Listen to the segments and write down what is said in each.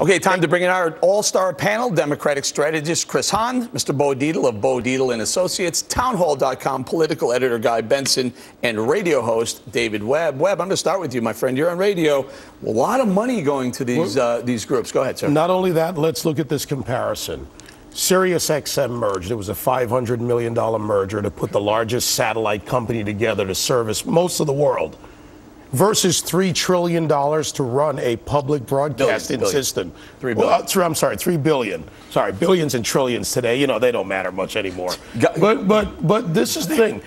Okay, time to bring in our all-star panel, Democratic strategist Chris Hahn, Mr. Bo Dietl of Bo Dietl and Associates, Townhall.com political editor Guy Benson, and radio host David Webb. Webb, I'm going to start with you, my friend. You're on radio. A lot of money going to these uh, these groups. Go ahead, sir. Not only that, let's look at this comparison. SiriusXM merged. It was a $500 million merger to put the largest satellite company together to service most of the world versus $3 trillion to run a public broadcasting Billion, billion. system. Three Well, uh, three- I'm sorry, 3 billion. Sorry, billions and trillions today. You know, they don't matter much anymore. But, but, but this is the thing.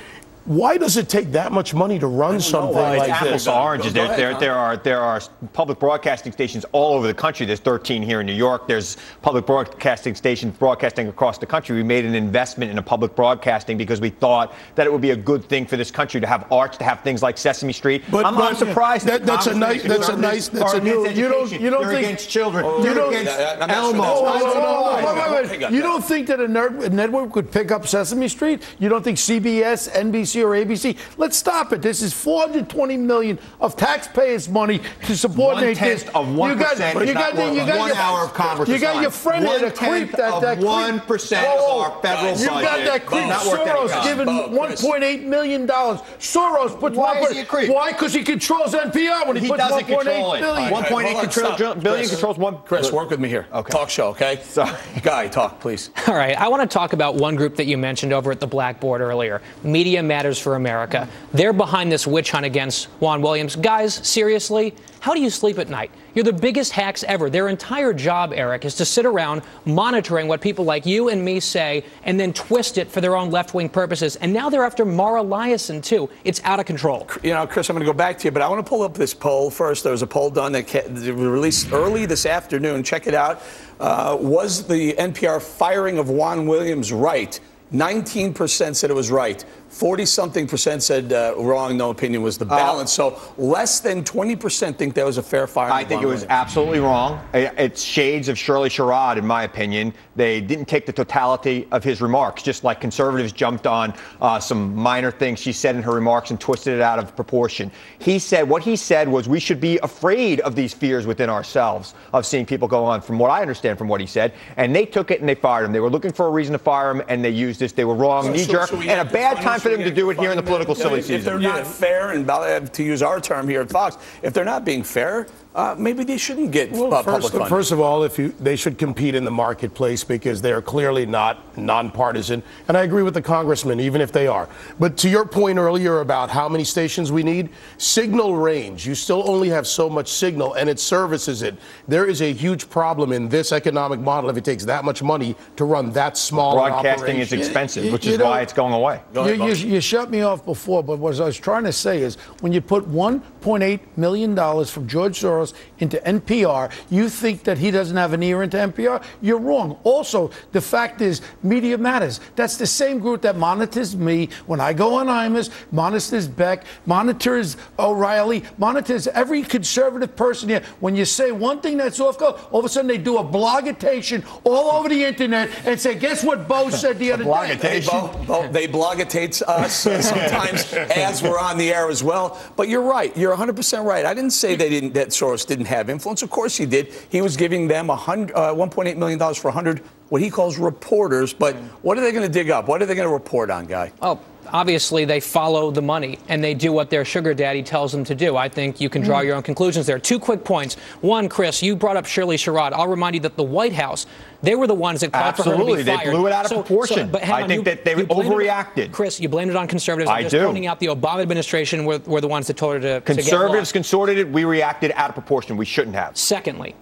Why does it take that much money to run something why. like apples this? to oranges. Go There, ahead, there, Tom. there are there are public broadcasting stations all over the country. There's 13 here in New York. There's public broadcasting stations broadcasting across the country. We made an investment in a public broadcasting because we thought that it would be a good thing for this country to have arts, to have things like Sesame Street. But- I'm but- not surprised. that- that's a Congress nice- that's a nice- that's a new- against you don't- you don't think- against children. you don't- against Yeah, I'm not sure Elmo. Oh, got You that. don't think that a, a network could pick up Sesame Street? You don't think CBS, NBC, or ABC? Let's stop it. This is 420 million of taxpayers' money to subordinate this. One-tenth of 1% You got, is you not got, you got one your, hour of Congress You got your friend there, the One-tenth creep. That, of that creep. 1% of our federal you got that creep Not Soros cost. giving 1.8 million dollars. Soros puts Why one is he a creep? Why? Because he controls NPR when he, He puts doesn't 1.8 control it. billion. One point eight Hold on, control- stop. billion Chris, controls one- Chris, work with me here. Okay. Talk show, okay? Sorry. Guy, talk, please. All right, I want to talk about one group that you mentioned over at the Blackboard earlier Media Matters for America. They're behind this witch hunt against Juan Williams. Guys, seriously, how do you sleep at night? You're the biggest hacks ever. Their entire job, Eric, is to sit around monitoring what people like you and me say and then twist it for their own left wing purposes. And now they're after Mara Liasson, too. It's out of control. You know, Chris, I'm going to go back to you, but I want to pull up this poll first. There was a poll done that released early this afternoon. Check it out. Uh, was the NPR firing of Juan Williams right? 19% said it was right. 40 something percent said uh, wrong. No opinion was the balance. so less than 20% think that was a fair firing. I think it was absolutely wrong. It's shades of Shirley Sherrod, in my opinion. They didn't take the totality of his remarks, just like conservatives jumped on uh, some minor things she said in her remarks and twisted it out of proportion. He said, what he said was we should be afraid of these fears within ourselves of seeing people go on, from what I understand from what he said. And they took it and they fired him. They were looking for a reason to fire him, and they used this. They were wrong, So- knee so- jerk, so and a bad time for them to do it here in the political them. silly If they're not fair, and uh, to use our term here at Fox, if they're not being fair, uh, maybe they shouldn't get Well, uh, public first, funding. first of all, if you, they should compete in the marketplace because they are clearly not nonpartisan, and I agree with the congressman, even if they are. But to your point earlier about how many stations we need, signal range. You still only have so much signal, and it services it. There is a huge problem in this economic model if it takes that much money to run that small. an Broadcasting is expensive, You- which you is know- why it's going away. Go ahead, you, you, you shut me off before, but what I was trying to say is when you put 1.8 million dollars from George Soros into NPR, you think that he doesn't have an ear into NPR. You're wrong. Also, the fact is, Media Matters. That's the same group that monitors me when I go on Imus, monitors Beck, monitors O'Reilly, monitors every conservative person here. When you say one thing that's off color, all of a sudden they do a blogitation all over the internet and say, "Guess what Bo said the other day." Hey, Bo, Bo, they blogitate us uh, sometimes as we're on the air as well. But you're right. You're 100% right. I didn't say they didn't that Soros didn't have influence. Of course he did. He was giving them a hundred, uh, 1.8 million dollars for 100 what he calls reporters. But what are they going to dig up? What are they going to report on, guy? Oh, obviously they follow the money and they do what their sugar daddy tells them to do. I think you can draw mm. your own conclusions there. Two quick points. One, Chris, you brought up Shirley Sherrod. I'll remind you that the White House, they were the ones that called for her to Absolutely. be They fired. blew it out of proportion. but hang I on, think you- that they you blamed it- overreacted. Chris, you blamed it on conservatives. I'm I just do. pointing out the Obama administration were, were the ones that told her to to get Conservatives lost. consorted it. We reacted out of proportion. We shouldn't have. Secondly,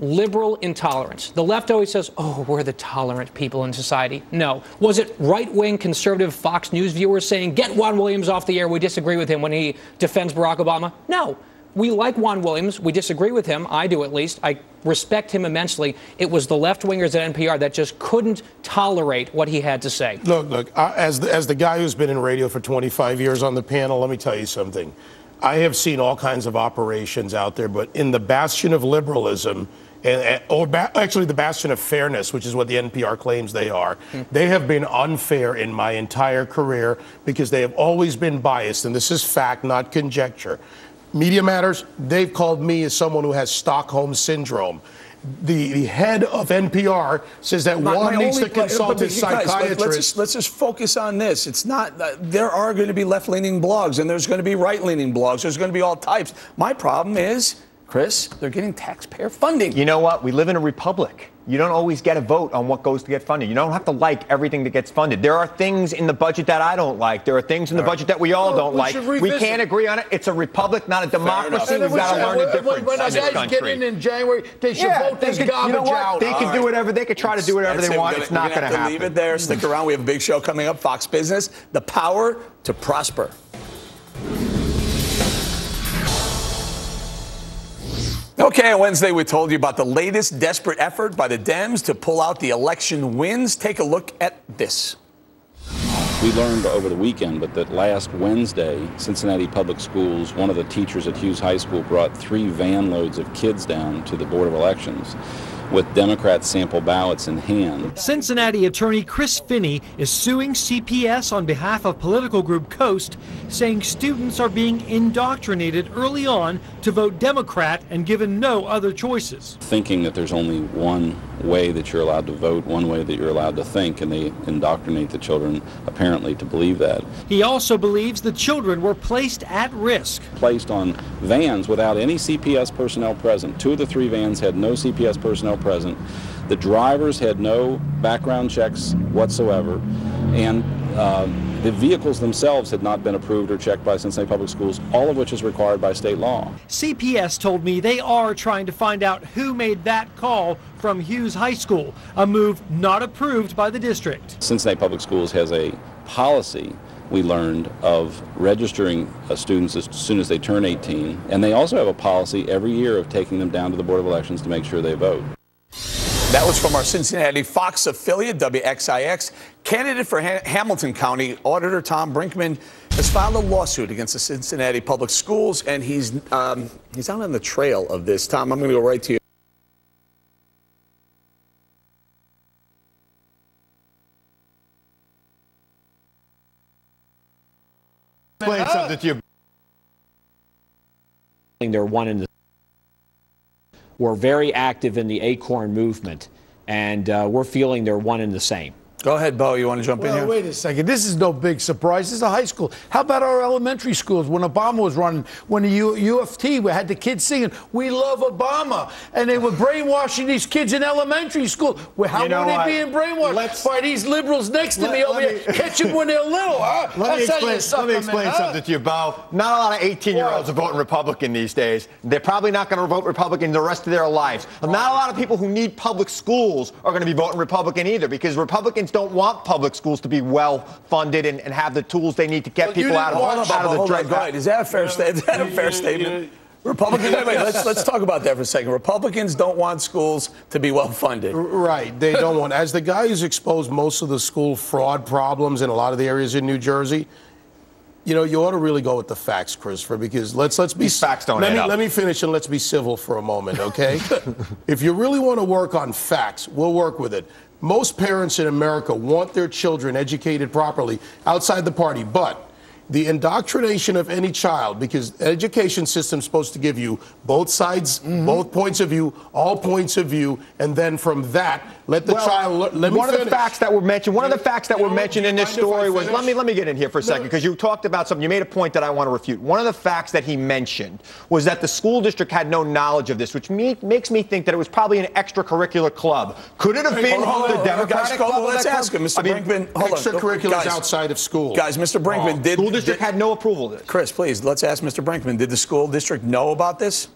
liberal intolerance. The left always says, oh, we're the tolerant people in society. No. Was it right wing conservative Fox News viewers saying, get Juan Williams off the air? We disagree with him when he defends Barack Obama? No. We like Juan Williams. We disagree with him. I do at least. I respect him immensely. It was the left wingers at NPR that just couldn't tolerate what he had to say. Look, look. Uh, as the, as the guy who's been in radio for 25 years on the panel, let me tell you something. I have seen all kinds of operations out there, but in the bastion of liberalism, and, or ba- actually the bastion of fairness, which is what the NPR claims they are, hmm. they have been unfair in my entire career because they have always been biased, and this is fact, not conjecture. Media Matters, they've called me as someone who has Stockholm syndrome. The, the head of NPR says that My- one my needs only to consult his psychiatrist. Let's just, let's just focus on this. It's not. Uh, there are going to be left-leaning blogs, and there's going to be right-leaning blogs. There's going to be all types. My problem is, Chris, they're getting taxpayer funding. You know what? We live in a republic. You don't always get a vote on what goes to get funded. You don't have to like everything that gets funded. There are things in the budget that I don't like. There are things in the budget that we all Well, don't we like. We can't agree on it. It's a republic, not a democracy. We've we got to learn the when- difference When, in our this guys country. get in in January, they should Yeah, vote they this could- you know out. They can All do whatever. They can try to do whatever That's they want. gonna- It's not going to happen. Leave it there. Stick around. We have a big show coming up. Fox Business: The Power to Prosper. Okay, Wednesday, we told you about the latest desperate effort by the Dems to pull out the election wins. Take a look at this. We learned over the weekend, but that last Wednesday, Cincinnati Public Schools, one of the teachers at Hughes High School brought three van loads of kids down to the Board of Elections with Democrat sample ballots in hand. Cincinnati attorney Chris Finney is suing CPS on behalf of political group Coast, saying students are being indoctrinated early on to vote Democrat and given no other choices. Thinking that there's only one way that you're allowed to vote, one way that you're allowed to think, and they indoctrinate the children apparently to believe that. He also believes the children were placed at risk. Placed on vans without any CPS personnel present. Two of the three vans had no CPS personnel present. The drivers had no background checks whatsoever, and uh, the vehicles themselves had not been approved or checked by Cincinnati Public Schools, all of which is required by state law. CPS told me they are trying to find out who made that call from Hughes High School, a move not approved by the district. Cincinnati Public Schools has a policy we learned of registering uh, students as soon as they turn 18, and they also have a policy every year of taking them down to the Board of Elections to make sure they vote. That was from our Cincinnati Fox affiliate, WXIX. Candidate for ha- Hamilton County Auditor Tom Brinkman has filed a lawsuit against the Cincinnati Public Schools, and he's um, he's out on the trail of this. Tom, I'm going to go right to you. Explain something to you. they're one in the we're very active in the acorn movement and uh, we're feeling they're one and the same Go ahead, Bo. You want to jump in here? wait a second. This is no big surprise. This is a high school. How about our elementary schools? When Obama was running, when the U- U of T, we had the kids singing, "We love Obama," and they were brainwashing these kids in elementary school. Well, how You know were they what? being brainwashed Let's- by these liberals next to Let- me over let here? Catch them when they're little, huh? Let me That's how explain, let me 'em in, explain huh? something to you, Bo. Not a lot of 18 year olds are voting Republican these days. They're probably not going to vote Republican the rest of their lives. Not a lot of people who need public schools are going to be voting Republican either because Republicans don't want public schools to be well funded and, and have the tools they need to get Well, people out of, out of the Hold on, dread. go. Is that a fair statement? Is that a fair statement? Republicans, wait, wait, let's, let's talk about that for a second. Republicans don't want schools to be well funded. Right. They don't want. As the guy who's exposed most of the school fraud problems in a lot of the areas in New Jersey, you know, you ought to really go with the facts, Christopher, because let's let's be These facts don't let me up. let me finish and let's be civil for a moment, okay? if you really want to work on facts, we'll work with it. Most parents in America want their children educated properly outside the party, but the indoctrination of any child, because the education system is supposed to give you both sides, Mm-hmm. both points of view, all points of view, and then from that, let the Well, child. le- Let me one of the facts that were mentioned, one of the facts that were mentioned in this mind if I story was let me let me get in here for a second because you talked about something. You made a point that I want to refute. One of the facts that he mentioned was that the school district had no knowledge of this, which me, makes me think that it was probably an extracurricular club. Could it have Hey, been on, the Democratic guys, club? let's ask him, Mr. I mean, Brinkman. Hold on, Extracurriculars guys. outside of school. Guys, Mr. Brinkman, did School district did- had no approval of this. Chris, please, let's ask Mr. Brinkman. Did the school district know about this?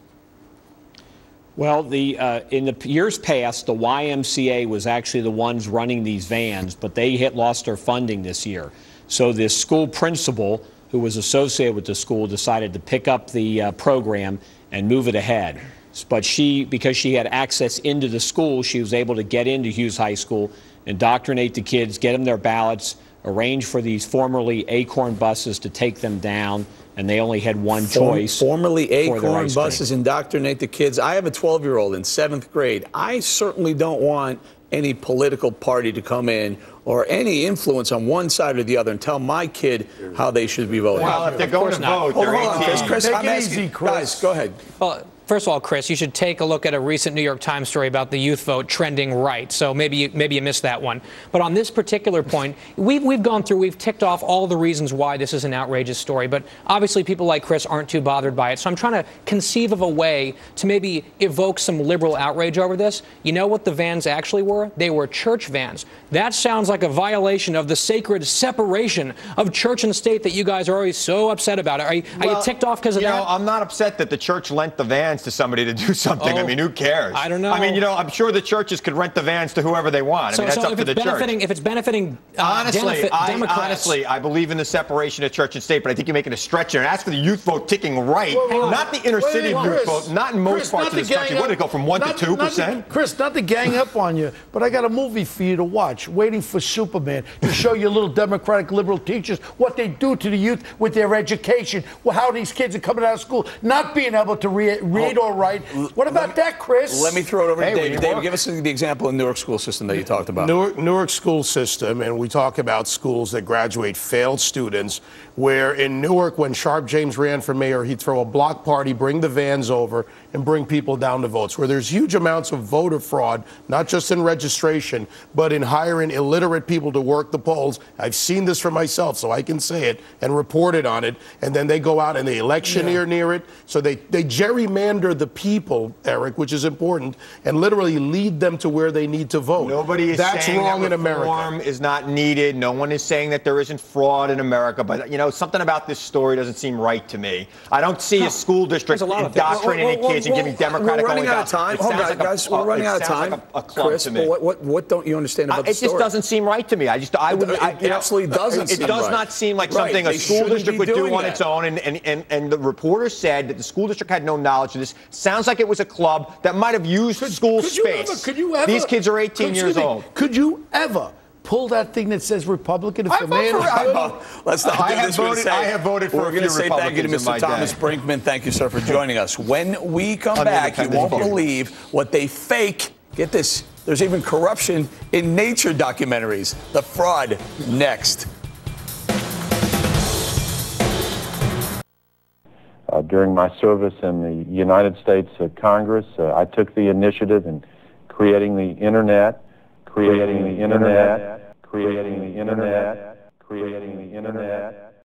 well the uh, in the years past the ymca was actually the ones running these vans but they had lost their funding this year so this school principal who was associated with the school decided to pick up the uh, program and move it ahead but she because she had access into the school she was able to get into hughes high school indoctrinate the kids get them their ballots arrange for these formerly acorn buses to take them down and they only had one choice Formerly for their Acorn ice cream. buses indoctrinate the kids. I have a 12 year old in seventh grade. I certainly don't want any political party to come in or any influence on one side or the other and tell my kid how they should be voting. Well, if they're going to vote, hold, they're hold on, Chris. Chris, Take I'm it asking, easy, Chris. guys, go ahead. Well, First of all, Chris, you should take a look at a recent New York Times story about the youth vote trending right. So maybe you, maybe you missed that one. But on this particular point, we've, we've gone through, we've ticked off all the reasons why this is an outrageous story. But obviously, people like Chris aren't too bothered by it. So I'm trying to conceive of a way to maybe evoke some liberal outrage over this. You know what the vans actually were? They were church vans. That sounds like a violation of the sacred separation of church and state that you guys are always so upset about. Are you, are you ticked off because of you that? know, I'm not upset that the church lent the vans to somebody to do something. I Oh, mean, who cares? I don't know. I mean, you know, I'm sure the churches could rent the vans to whoever they want. I so, mean, that's so up if to the it's church. benefiting, if it's benefiting uh, Honestly, I, Democrats, honestly, I believe in the separation of church and state, but I think you're making a stretch here. And as for the youth vote ticking right, Wait, wait, not the inner wait, city wait, youth Chris, vote, not in most Chris, parts of this country. gang What did it go from one not- to two percent? Chris, not to gang up on you, but I got a movie for you to watch, Waiting for Superman, to show your little Democratic liberal teachers what they do to the youth with their education, well, how these kids are coming out of school, not being able to re- read or write. What about that, Chris? Let me throw it over Hey, to David. David, give us the example in the Newark school system that you talked about. Newark, Newark school system, and we talk about schools that graduate failed students. Where in Newark, when Sharpe James ran for mayor, he'd throw a block party, bring the vans over, and bring people down to votes. Where there's huge amounts of voter fraud, not just in registration, but in hiring illiterate people to work the polls. I've seen this for myself, so I can say it and report it on it. And then they go out and they electioneer near it. So they, they gerrymander the people, Eric, which is important, and literally lead them to where they need to vote. Nobody is That's saying wrong that in America. is not needed. No one is saying that there isn't fraud in America. But you know, something about this story doesn't seem right to me. I don't see a school district a lot indoctrinating Well, well, kids and giving Democratic We're running out of time. Hold on, like a- We're running out of time. like a, a club Chris, to me. What, what, what don't you understand about I- about it the just doesn't seem right to me. I just, I would, It- I, it you know, absolutely doesn't It seem does right. not seem like Right, something a school district would do doing on its own. And, and, and, and the reporter said that the school district had no knowledge of this. Sounds like it was a club that might have used school could you space. ever- could you ever? These kids are 18 Excuse years me, old. Could you ever pull that thing that says Republican if I the vote man for- I good? vote- Let's not I have this. We're voted- say- I have voted for We're a gonna few say thank you to Republicans in my Mr. Thomas day. Brinkman. Thank you, sir, for joining us. When we come I'm back, you won't believe what they fake. Get this. There's even corruption in nature documentaries. The fraud next. Uh, during my service in the United States uh, Congress, uh, I took the initiative in creating the internet, creating the internet, creating the internet, creating the internet.